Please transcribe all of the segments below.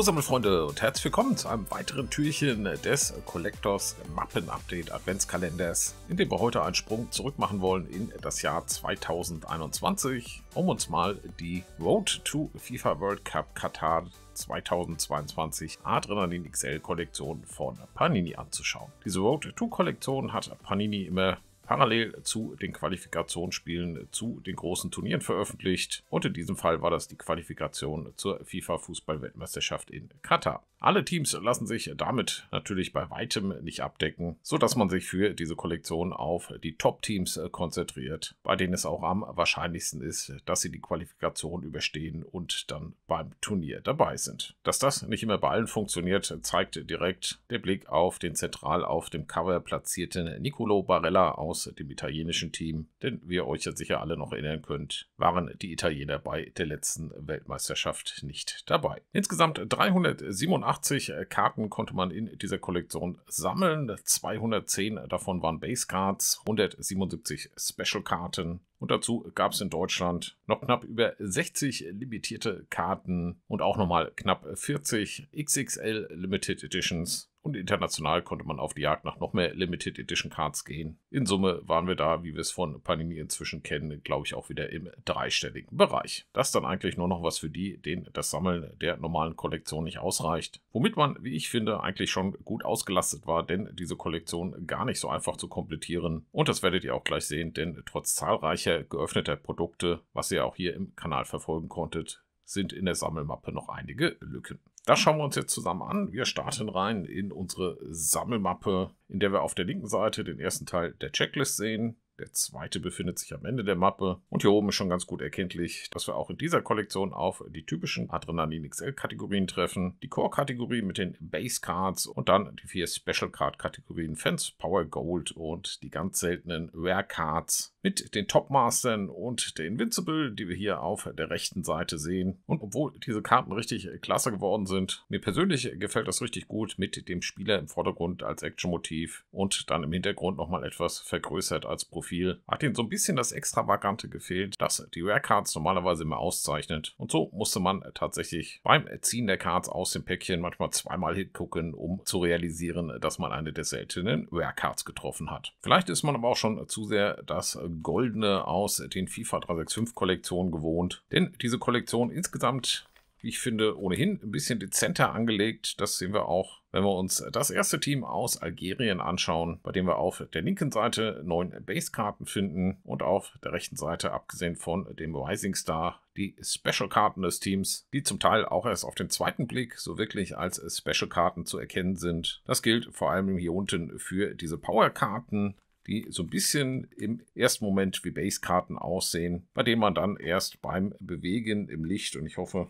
Hallo Sammelfreunde und herzlich willkommen zu einem weiteren Türchen des Collectors Mappen Update Adventskalenders, in dem wir heute einen Sprung zurück machen wollen in das Jahr 2021, um uns mal die Road to FIFA World Cup Katar 2022 Adrenalin XL Kollektion von Panini anzuschauen. Diese Road to Kollektion hat Panini immer parallel zu den Qualifikationsspielen zu den großen Turnieren veröffentlicht. Und in diesem Fall war das die Qualifikation zur FIFA-Fußball-Weltmeisterschaft in Katar. Alle Teams lassen sich damit natürlich bei weitem nicht abdecken, sodass man sich für diese Kollektion auf die Top-Teams äh, konzentriert, bei denen es auch am wahrscheinlichsten ist, dass sie die Qualifikation überstehen und dann beim Turnier dabei sind. Dass das nicht immer bei allen funktioniert, zeigt direkt der Blick auf den zentral auf dem Cover platzierten Nicolo Barella aus dem italienischen Team, denn wie ihr euch ja sicher alle noch erinnern könnt, waren die Italiener bei der letzten Weltmeisterschaft nicht dabei. Insgesamt 387 80 äh, Karten konnte man in dieser Kollektion sammeln. 210 davon waren Base Cards, 177 Special Karten. Und dazu gab es in Deutschland noch knapp über 60 limitierte Karten und auch nochmal knapp 40 XXL Limited Editions. Und international konnte man auf die Jagd nach noch mehr Limited Edition Cards gehen. In Summe waren wir da, wie wir es von Panini inzwischen kennen, glaube ich auch wieder im dreistelligen Bereich. Das dann eigentlich nur noch was für die, denen das Sammeln der normalen Kollektion nicht ausreicht. Womit man, wie ich finde, eigentlich schon gut ausgelastet war, denn diese Kollektion gar nicht so einfach zu komplettieren. Und das werdet ihr auch gleich sehen, denn trotz zahlreicher geöffneter Produkte, was ihr auch hier im Kanal verfolgen konntet, sind in der Sammelmappe noch einige Lücken. Das schauen wir uns jetzt zusammen an. Wir starten rein in unsere Sammelmappe, in der wir auf der linken Seite den ersten Teil der Checklist sehen. Der zweite befindet sich am Ende der Mappe. Und hier oben ist schon ganz gut erkenntlich, dass wir auch in dieser Kollektion auf die typischen Adrenalin XL-Kategorien treffen. Die Core-Kategorie mit den Base Cards und dann die vier Special Card-Kategorien Fence, Power Gold und die ganz seltenen Rare Cards mit den Topmastern und der Invincible, die wir hier auf der rechten Seite sehen. Und obwohl diese Karten richtig klasse geworden sind, mir persönlich gefällt das richtig gut mit dem Spieler im Vordergrund als Action-Motiv und dann im Hintergrund nochmal etwas vergrößert als Profil Profil hat ihnen so ein bisschen das Extravagante gefehlt, das die Rare Cards normalerweise immer auszeichnet. Und so musste man tatsächlich beim Ziehen der Cards aus dem Päckchen manchmal zweimal hingucken, um zu realisieren, dass man eine der seltenen Rare Cards getroffen hat. Vielleicht ist man aber auch schon zu sehr das Goldene aus den FIFA 365 Kollektionen gewohnt, denn diese Kollektion insgesamt ich finde, ohnehin ein bisschen dezenter angelegt. Das sehen wir auch, wenn wir uns das erste Team aus Algerien anschauen, bei dem wir auf der linken Seite neun Basekarten finden und auf der rechten Seite, abgesehen von dem Rising Star, die Special-Karten des Teams, die zum Teil auch erst auf den zweiten Blick so wirklich als Special-Karten zu erkennen sind. Das gilt vor allem hier unten für diese Power-Karten, die so ein bisschen im ersten Moment wie Base-Karten aussehen, bei denen man dann erst beim Bewegen im Licht, und ich hoffe,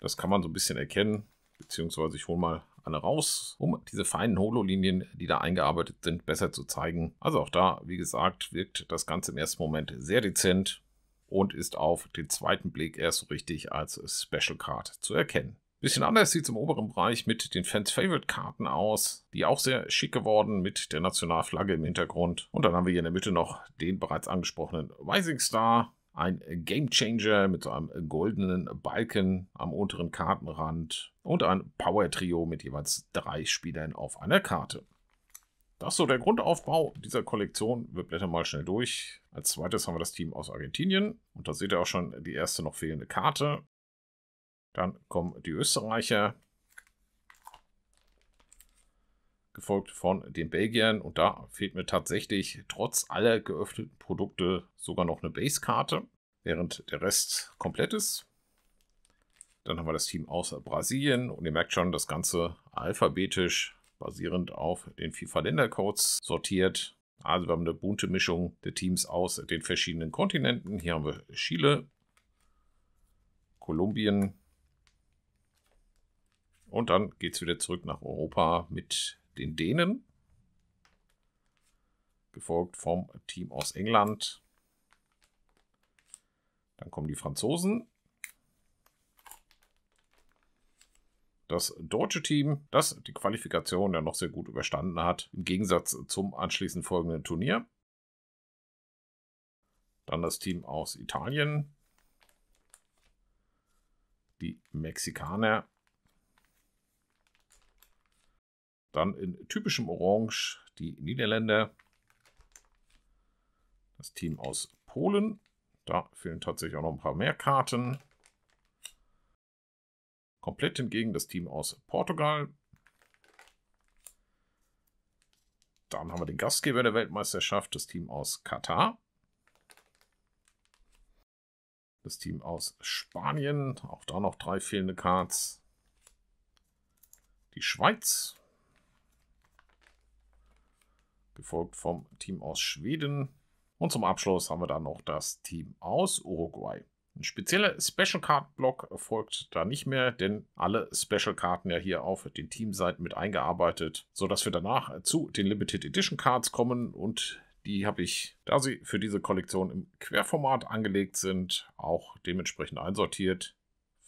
das kann man so ein bisschen erkennen, beziehungsweise ich hole mal eine raus, um diese feinen Holo-Linien, die da eingearbeitet sind, besser zu zeigen. Also auch da, wie gesagt, wirkt das Ganze im ersten Moment sehr dezent und ist auf den zweiten Blick erst so richtig als Special Card zu erkennen. Bisschen anders sieht es im oberen Bereich mit den Fans Favorite Karten aus, die auch sehr schick geworden mit der Nationalflagge im Hintergrund. Und dann haben wir hier in der Mitte noch den bereits angesprochenen Rising Star ein Game Changer mit so einem goldenen Balken am unteren Kartenrand und ein Power Trio mit jeweils drei Spielern auf einer Karte. Das ist so der Grundaufbau dieser Kollektion. Wir blättern mal schnell durch. Als zweites haben wir das Team aus Argentinien. Und da seht ihr auch schon die erste noch fehlende Karte. Dann kommen die Österreicher gefolgt von den Belgiern. Und da fehlt mir tatsächlich trotz aller geöffneten Produkte sogar noch eine Base-Karte, während der Rest komplett ist. Dann haben wir das Team aus Brasilien und ihr merkt schon, das Ganze alphabetisch basierend auf den FIFA-Ländercodes sortiert. Also wir haben eine bunte Mischung der Teams aus den verschiedenen Kontinenten. Hier haben wir Chile, Kolumbien und dann geht es wieder zurück nach Europa mit den Dänen, gefolgt vom Team aus England. Dann kommen die Franzosen. Das deutsche Team, das die Qualifikation ja noch sehr gut überstanden hat, im Gegensatz zum anschließend folgenden Turnier. Dann das Team aus Italien. die Mexikaner. Dann in typischem Orange die Niederländer. Das Team aus Polen. Da fehlen tatsächlich auch noch ein paar mehr Karten. Komplett hingegen das Team aus Portugal. Dann haben wir den Gastgeber der Weltmeisterschaft, das Team aus Katar. Das Team aus Spanien, auch da noch drei fehlende Cards. Die Schweiz. Gefolgt vom Team aus Schweden. Und zum Abschluss haben wir dann noch das Team aus Uruguay. Ein spezieller Special Card Block folgt da nicht mehr, denn alle Special Karten ja hier auf den Teamseiten mit eingearbeitet, sodass wir danach zu den Limited Edition Cards kommen und die habe ich, da sie für diese Kollektion im Querformat angelegt sind, auch dementsprechend einsortiert.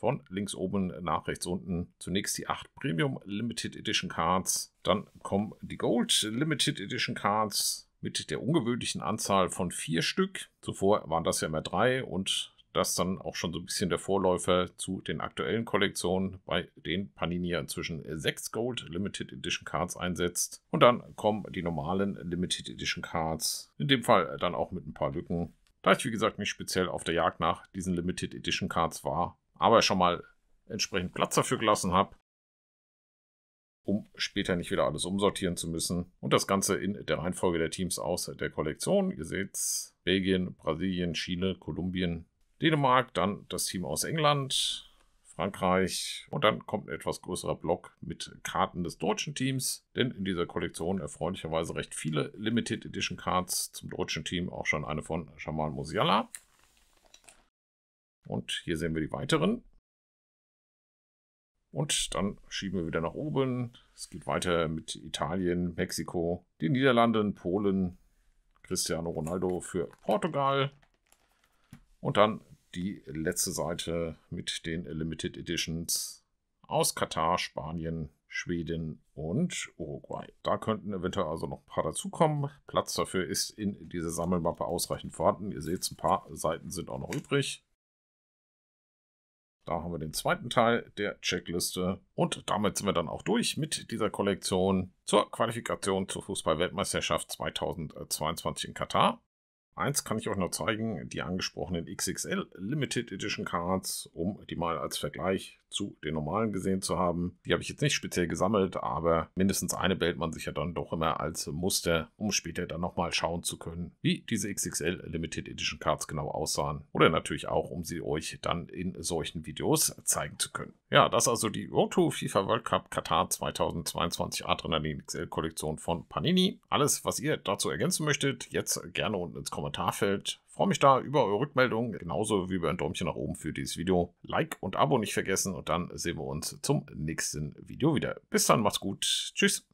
Von links oben nach rechts unten. Zunächst die 8 Premium Limited Edition Cards. Dann kommen die Gold Limited Edition Cards mit der ungewöhnlichen Anzahl von vier Stück. Zuvor waren das ja immer drei und das dann auch schon so ein bisschen der Vorläufer zu den aktuellen Kollektionen, bei denen Panini ja inzwischen sechs Gold Limited Edition Cards einsetzt. Und dann kommen die normalen Limited Edition Cards, in dem Fall dann auch mit ein paar Lücken. Da ich wie gesagt nicht speziell auf der Jagd nach diesen Limited Edition Cards war, aber schon mal entsprechend Platz dafür gelassen habe, um später nicht wieder alles umsortieren zu müssen. Und das Ganze in der Reihenfolge der Teams aus der Kollektion. Ihr seht Belgien, Brasilien, Chile, Kolumbien, Dänemark, dann das Team aus England, Frankreich und dann kommt ein etwas größerer Block mit Karten des deutschen Teams, denn in dieser Kollektion erfreulicherweise recht viele Limited Edition Cards zum deutschen Team, auch schon eine von Jamal Musiala. Und hier sehen wir die weiteren. Und dann schieben wir wieder nach oben. Es geht weiter mit Italien, Mexiko, den Niederlanden, Polen, Cristiano Ronaldo für Portugal. Und dann die letzte Seite mit den Limited Editions aus Katar, Spanien, Schweden und Uruguay. Da könnten eventuell also noch ein paar dazukommen. Platz dafür ist in dieser Sammelmappe ausreichend vorhanden. Ihr seht, ein paar Seiten sind auch noch übrig. Da haben wir den zweiten Teil der Checkliste. Und damit sind wir dann auch durch mit dieser Kollektion zur Qualifikation zur Fußball-Weltmeisterschaft 2022 in Katar. Eins kann ich euch noch zeigen, die angesprochenen XXL Limited Edition Cards, um die mal als Vergleich zu den normalen gesehen zu haben. Die habe ich jetzt nicht speziell gesammelt, aber mindestens eine behält man sich ja dann doch immer als Muster, um später dann nochmal schauen zu können, wie diese XXL Limited Edition Cards genau aussahen. Oder natürlich auch, um sie euch dann in solchen Videos zeigen zu können. Ja, das also die Road to FIFA World Cup Katar 2022 Adrenalin XL Kollektion von Panini. Alles, was ihr dazu ergänzen möchtet, jetzt gerne unten ins Kommentarfeld. Freue mich da über eure Rückmeldung, genauso wie über ein Däumchen nach oben für dieses Video. Like und Abo nicht vergessen und dann sehen wir uns zum nächsten Video wieder. Bis dann, macht's gut. Tschüss.